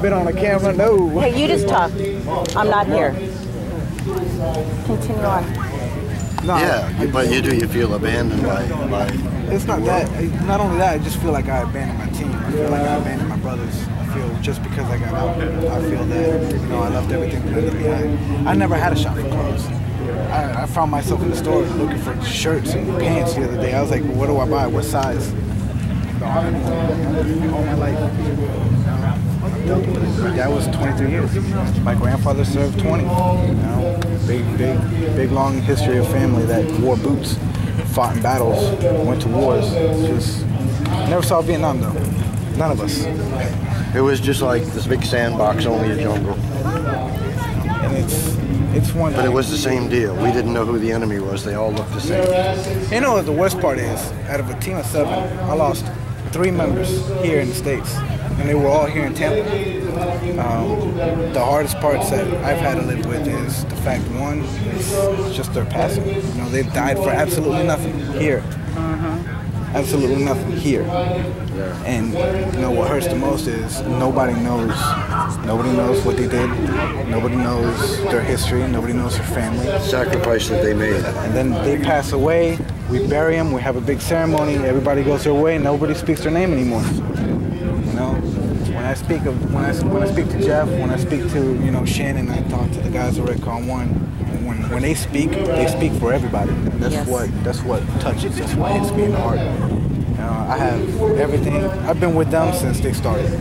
been on the camera, no. Hey, you just talk. I'm not here. Continue on. No, Yeah, you- but you do, you feel abandoned by, by, It's not that. Not only that, I just feel like I abandoned my team. I feel like I abandoned my brothers. I feel just because I got out, I feel that you know I left everything behind. I never had a shop for clothes. I, I found myself in the store looking for shirts and pants the other day. I was like, well, what do I buy? What size? All my life. That was 23 years. My grandfather served 20. You know, big, big, big, long history of family that wore boots, fought in battles, went to wars. Just never saw Vietnam though. None of us. it was just like this big sandbox, only a jungle. And it's it's one. But it was the same deal. We didn't know who the enemy was. They all looked the same. You know what the worst part is? Out of a team of seven, I lost three members here in the States, and they were all here in Tampa. Um, the hardest parts that I've had to live with is the fact, one, is just their passing. You know, they've died for absolutely nothing here. Absolutely nothing here. And you know what hurts the most is nobody knows. Nobody knows what they did. Nobody knows their history. Nobody knows their family Sacrifice that they made. and then they pass away. We bury them. We have a big ceremony. Everybody goes their way. Nobody speaks their name anymore. You know, when I speak of when I when I speak to Jeff, when I speak to you know Shannon, I talk to the guys at Redcon One. When when they speak, they speak for everybody. And that's Yes. what that's what touches. That's what hits me in the heart. You uh, know, I have everything. I've been with them since they started.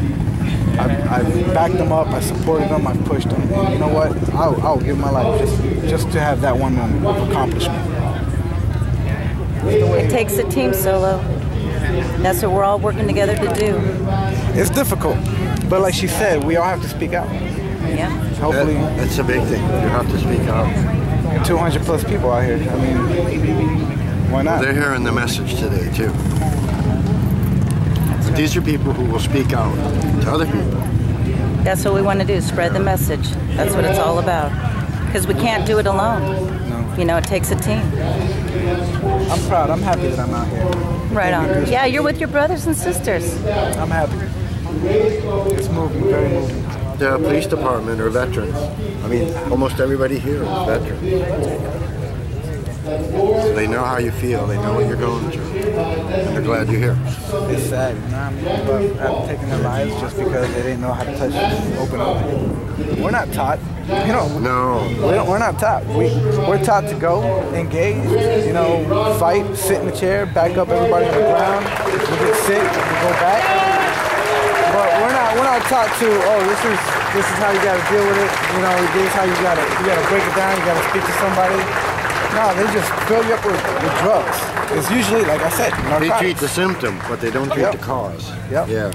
I've, I've backed them up. I supported them. I've pushed them. And you know what? I'll, I'll give my life just just to have that one moment of accomplishment. It takes a team solo. That's what we're all working together to do. It's difficult, but like she said, we all have to speak out. Yeah. Hopefully, That- that's a big thing. You have to speak out. 200 plus people out here. I mean, why not? They're hearing the message today too. But these are people who will speak out to other people. That's what we want to do, spread the message. That's what it's all about. Because we can't do it alone. No. You know, it takes a team. I'm proud. I'm happy that I'm out here. Right on. Yeah, you're with your brothers and sisters. I'm happy. It's moving, very moving. The police department are veterans. I mean, almost everybody here is veterans. So they know how you feel. They know what you're going through. Glad you're here. It's sad, you know I mean? But have taken their lives just because they didn't know how to touch open up. We're not taught. You know, No. we don't, we're not taught. We, we're taught to go, engage, you know, fight, sit in the chair, back up everybody on the ground. We get sick, we go back. But we're not we're not taught to, oh, this is this is how you gotta deal with it. You know, this is how you gotta you gotta break it down, you gotta speak to somebody. No, they just fill you up with, with drugs. It's usually, like I said, They treat the symptom, but they don't treat Yep. the cause. Yep. Yeah.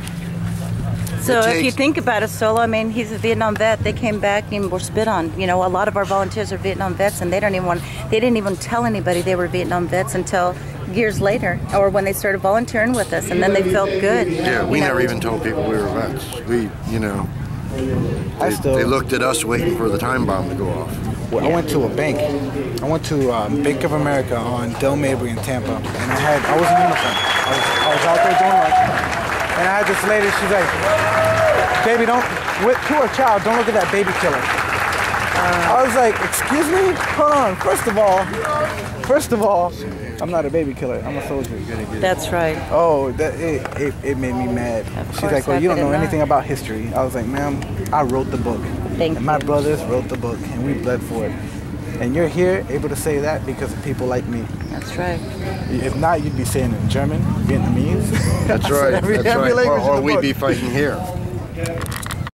So It if you think about it, Solo, I mean, he's a Vietnam vet. They came back and were spit on. You know, a lot of our volunteers are Vietnam vets, and they don't even want, they didn't even tell anybody they were Vietnam vets until years later, or when they started volunteering with us, and then they felt good. Yeah, we You know, never even told people we were vets. We, you know, I they, still they looked at us waiting for the time bomb to go off. Well, I went to a bank. I went to um, Bank of America on Dale Mabry in Tampa, and I had I was in uniform. I was, I was out there doing lunch, and I had this lady. She's like, "Baby, don't with, to her child, don't look at that baby killer." I was like, "Excuse me? Hold on. First of all, first of all, I'm not a baby killer. I'm a soldier." That's right. Oh, that it, it, it made me mad. Of She's like, "Well, you don't know anything about history." I was like, "Ma'am, I wrote the book, Thank and my brothers wrote the book, and we bled for it. And you're here, able to say that because of people like me. That's right. If not, you'd be saying it in German, Vietnamese. That's right. every- That's every right. Or, or we'd book. be fighting here.